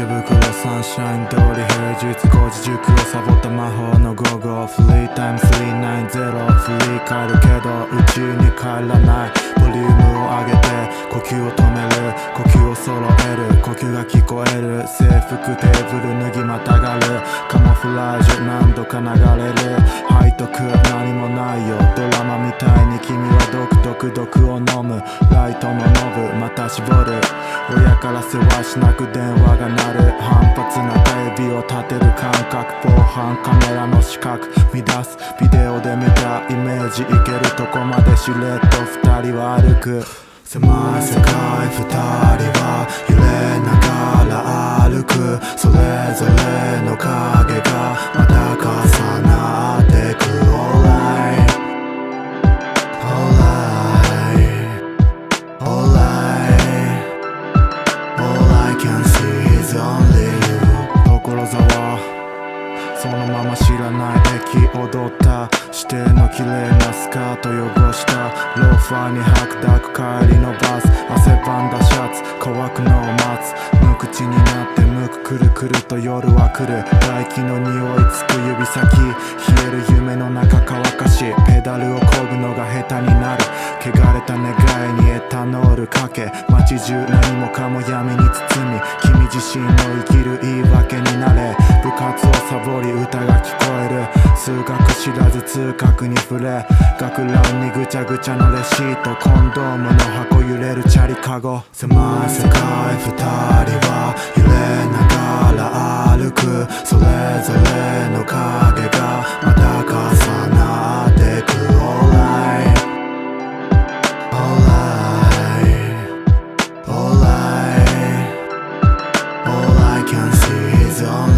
池袋サンシャイン通り平日5時塾をサボった魔法の午後フリータイム390フリー帰るけど宇宙に帰らないボリュームを上げて呼吸を止める呼吸を揃える呼吸が聞こえる制服テーブル脱ぎまたがるカモフラージュ何度か流れる背徳何もないよドラマみたいに君は独特毒を飲むライトのノブまた絞る親から世話しなく電話が鳴る反発中指を立てる感覚防犯カメラの視覚乱すビデオで見たイメージいけるとこまでシュレット二人は歩く。狭い世界二人は揺れながら歩く。それぞれの影がまたそのまま知らない駅踊った指定の綺麗なスカート汚した。ローファーに履くダック帰りのバス。汗ばんだシャツ。乾くのを待つ無口になってむくくるくると夜は来る。唾液の匂いつく指先。冷える夢の中乾かしペダルを漕ぐのが下手になる。汚れた願いかけ街中何もかも闇に包み君自身の生きる言い訳になれ。部活をサボり歌が聞こえる。数学知らず通学に触れ学ランにぐちゃぐちゃのレシートコンドームの箱揺れるチャリカゴ。狭い世界二人 can't see his own